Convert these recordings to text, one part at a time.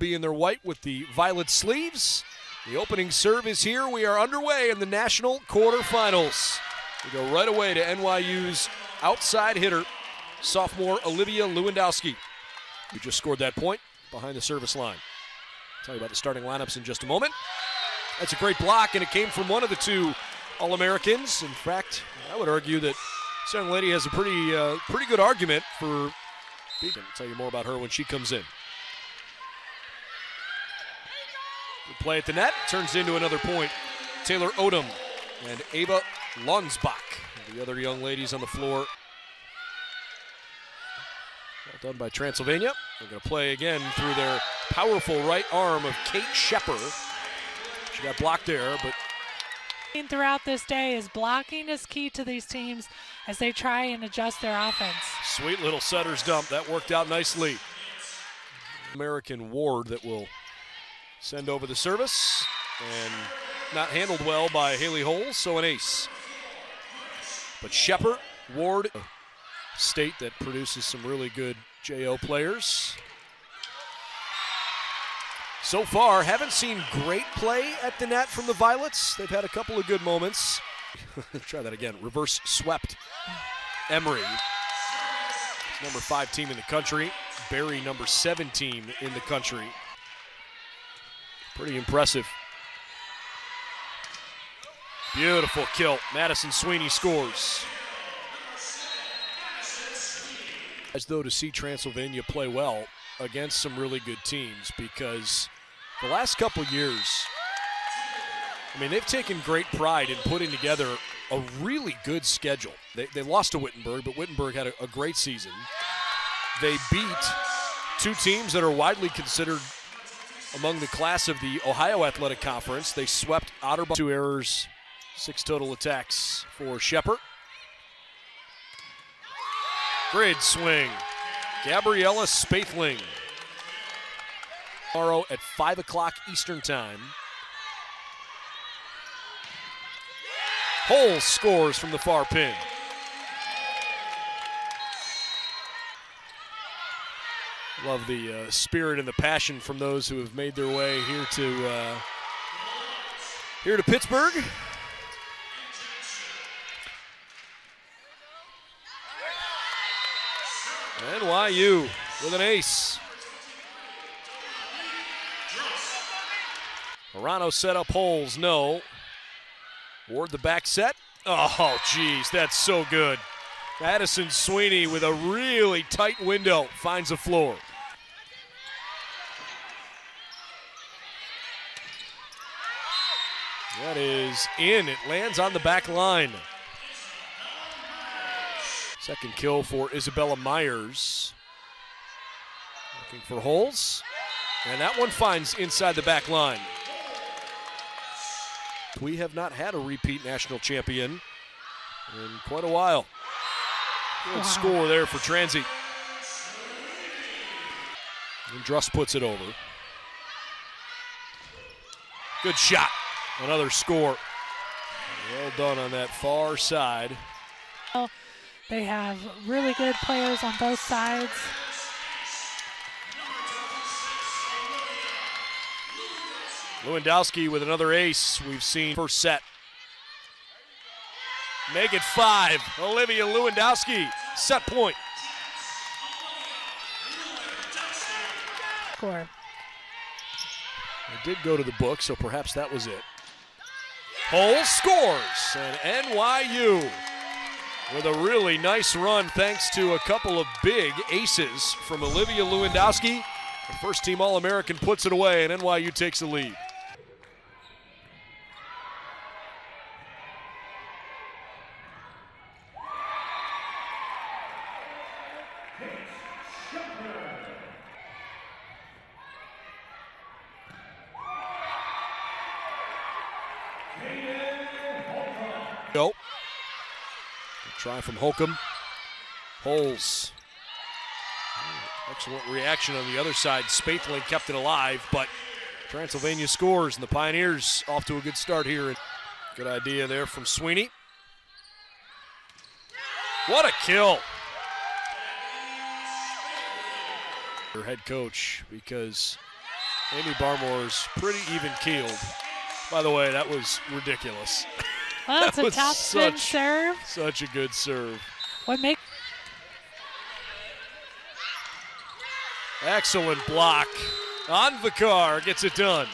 be in their white with the violet sleeves. The opening serve is here. We are underway in the national quarterfinals. We go right away to NYU's outside hitter, sophomore Olivia Lewandowski, who just scored that point behind the service line. I'll tell you about the starting lineups in just a moment. That's a great block, and it came from one of the two All Americans. In fact, I would argue that this young lady has a pretty, uh, pretty good argument for. I'll tell you more about her when she comes in. Good play at the net turns into another point. Taylor Odum and Ava Launsbach, the other young ladies on the floor. Well done by Transylvania. They're going to play again through their powerful right arm of Cate Scheper. She got blocked there, but throughout this day is blocking is key to these teams as they try and adjust their offense. Sweet little setter's dump. That worked out nicely. American Ward that will send over the service and not handled well by Haley Holz, so an ace. But Scheper, Ward, state that produces some really good JO players. So far, haven't seen great play at the net from the Violets. They've had a couple of good moments. Try that again. Reverse swept Emory. Number five team in the country. Barry, number seven team in the country. Pretty impressive. Beautiful kill. Madison Sweeney scores. As though to see Transylvania play well against some really good teams because the last couple years, I mean, they've taken great pride in putting together a really good schedule. They, they lost to Wittenberg, but Wittenberg had a, a great season. They beat two teams that are widely considered among the class of the Ohio Athletic Conference. They swept Otterbein. Two errors, six total attacks for Scheper. Grid swing. Gabriella Spaethling. Tomorrow at 5 o'clock Eastern Time. Holz scores from the far pin. Love the uh, spirit and the passion from those who have made their way here to uh, here to Pittsburgh. And NYU with an ace. Morano set up Holz, no. Ward the back set. Oh, geez, that's so good. Madison Sweeney with a really tight window finds the floor. That is in. It lands on the back line. Second kill for Isabella Myers. Looking for Holz. And that one finds inside the back line. We have not had a repeat national champion in quite a while. Good wow. score there for Transy. And Drust puts it over. Good shot. Another score. Well done on that far side. Well, they have really good players on both sides. Lewandowski with another ace. We've seen first set. Make it five. Olivia Lewandowski, set point. Score. It did go to the book, so perhaps that was it. Holz scores, and NYU with a really nice run thanks to a couple of big aces from Olivia Lewandowski. The first team All American puts it away, and NYU takes the lead. Go. Try from Holcomb. Holz. Excellent reaction on the other side. Spaethling kept it alive, but Transylvania scores, and the Pioneers off to a good start here. Good idea there from Sweeney. What a kill! Her head coach, because Amy Barmore's pretty even keeled. By the way, that was ridiculous. Well, that's That a top spin such- serve. Such a good serve. What make Excellent block. Anvekar gets it done.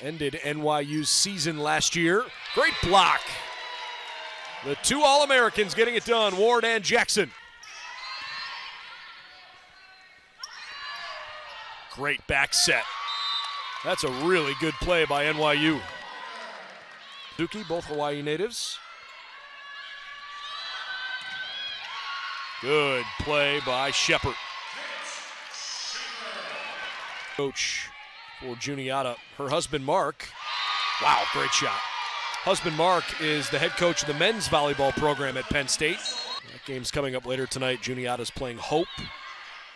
They ended NYU's season last year. Great block. The two All Americans getting it done, Ward and Jackson. Great back set. That's a really good play by NYU. Suki, both Hawaii natives. Good play by Scheper. Coach for Juniata, her husband Mark. Wow, great shot. Husband Mark is the head coach of the men's volleyball program at Penn State. That game's coming up later tonight. Juniata's playing Hope.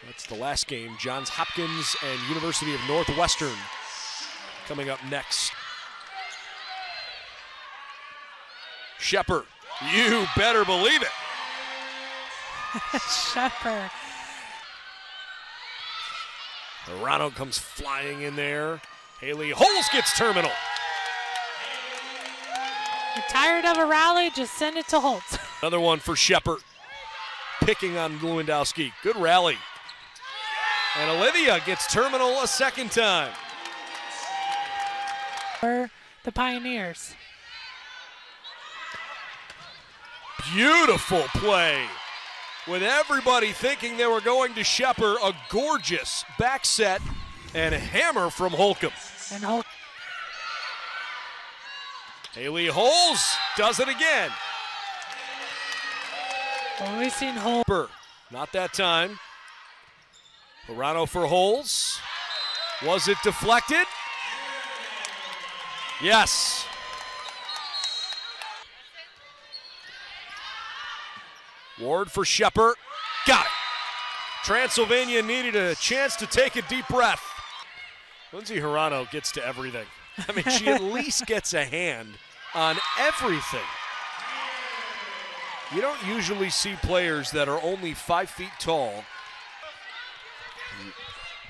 That's the last game. Johns Hopkins and University of Northwestern coming up next. Scheper, you better believe it. Scheper? Hirano comes flying in there. Haley Holz gets terminal. You're tired of a rally? Just send it to Holz. Another one for Scheper. Picking on Lewandowski. Good rally. And Olivia gets terminal a second time. For the Pioneers. Beautiful play. With everybody thinking they were going to Scheper, a gorgeous back set and a hammer from Holcomb. And Holz. Haley Holz does it again. Always seen. Burr, Not that time. Morano for Holz. Was it deflected? Yes. Ward for Scheper. Got it. Transylvania needed a chance to take a deep breath. Lindsey Hirano gets to everything. I mean, she at least gets a hand on everything. You don't usually see players that are only five feet tall.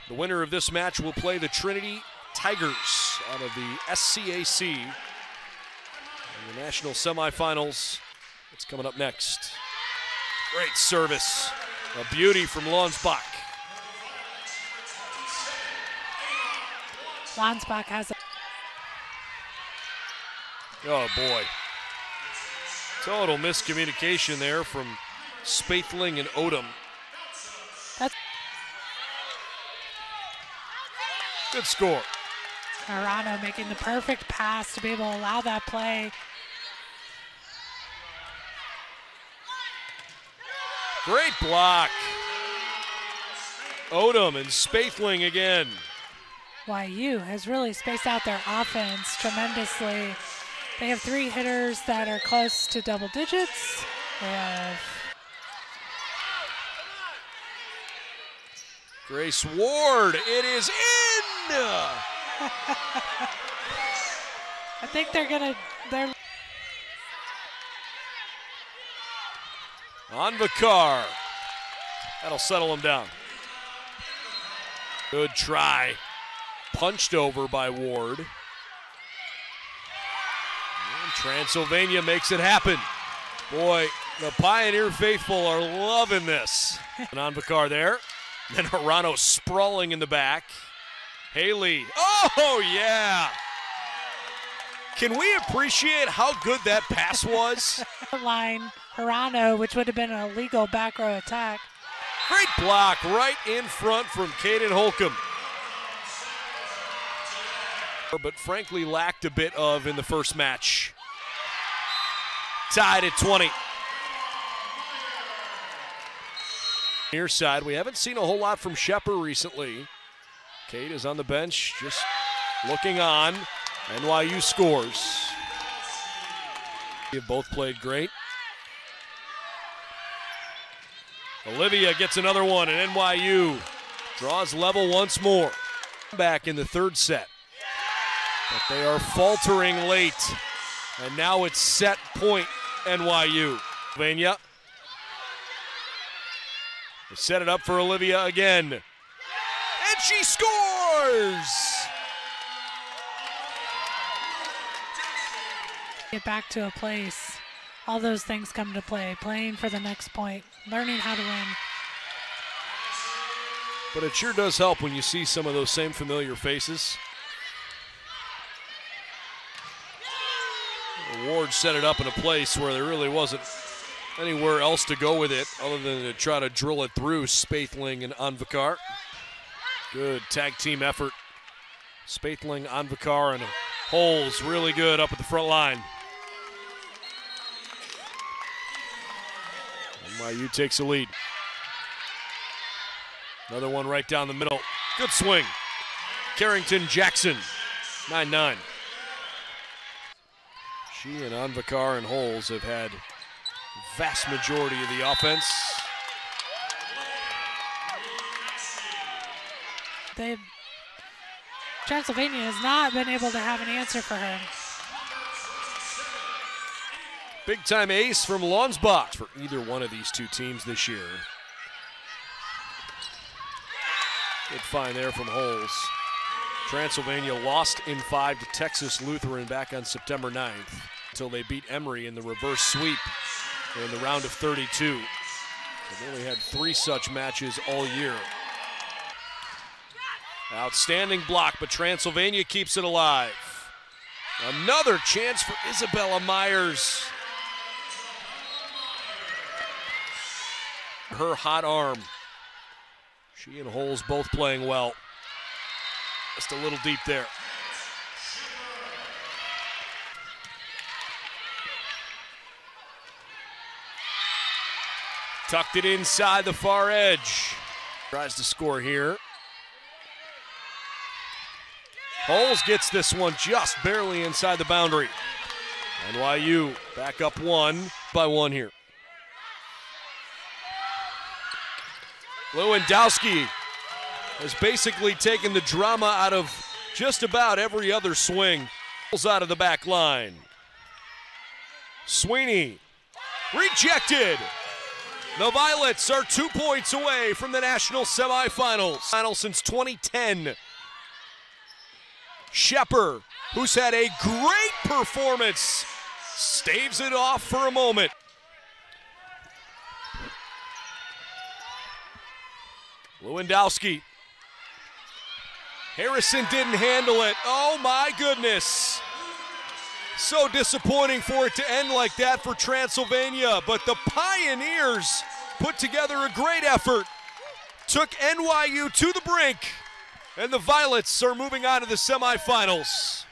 The winner of this match will play the Trinity Tigers out of the SCAC in the national semifinals. It's coming up next. Great service. A beauty from Launsbach. Launsbach has a Oh boy. Total miscommunication there from Spaethling and Odum. Good score. Hirano making the perfect pass to be able to allow that play. Great block. Odum and Spaethling again. YU has really spaced out their offense tremendously. They have three hitters that are close to double digits. They have Grace Ward, it is in. I think they're gonna they're Anvekar. That'll settle him down. Good try. Punched over by Ward. And Transylvania makes it happen. Boy, the Pioneer faithful are loving this. And on Vicar there. Then Hirano sprawling in the back. Haley. Oh, yeah. Can we appreciate how good that pass was? line Hirano, which would have been a legal back row attack. Great block right in front from Kayden Holcomb. But frankly, lacked a bit of in the first match. Tied at 20. Near side, we haven't seen a whole lot from Scheper recently. Kate is on the bench, just looking on. NYU scores. They've both played great. Olivia gets another one, and NYU draws level once more. Back in the third set. But they are faltering late. And now it's set point NYU. Pennsylvania. They set it up for Olivia again. And she scores! Get back to a place. All those things come to play. Playing for the next point, learning how to win. But it sure does help when you see some of those same familiar faces. Ward set it up in a place where there really wasn't anywhere else to go with it other than to try to drill it through Spaethling and Anvekar. Good tag team effort. Spaethling, Anvekar, and Holz really good up at the front line. NYU takes a lead. Another one right down the middle. Good swing. Karrington Jackson, 9 9. She and Anvekar and Holz have had vast majority of the offense. They Transylvania has not been able to have an answer for her. Big time ace from Launsbach for either one of these two teams this year. Good find there from Holz. Transylvania lost in five to Texas Lutheran back on September 9th until they beat Emory in the reverse sweep in the round of 32. They've only had three such matches all year. Outstanding block, but Transylvania keeps it alive. Another chance for Isabella Myers. Her hot arm. She and Holz both playing well. Just a little deep there. Tucked it inside the far edge. Tries to score here. Holz gets this one just barely inside the boundary. NYU back up one by one here. Lewandowski has basically taken the drama out of just about every other swing. Pulls out of the back line. Sweeney rejected. The Violets are two points away from the national semifinals. Final since 2010. Scheper, who's had a great performance, staves it off for a moment. Lewandowski. Harrison didn't handle it. Oh my goodness. So disappointing for it to end like that for Transylvania, but the Pioneers put together a great effort, took NYU to the brink, and the Violets are moving on to the semifinals.